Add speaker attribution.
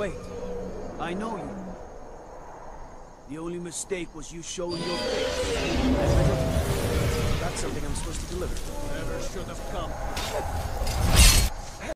Speaker 1: Wait. I know you. The only mistake was you showing your face. That's something I'm supposed to deliver.
Speaker 2: Never should have come.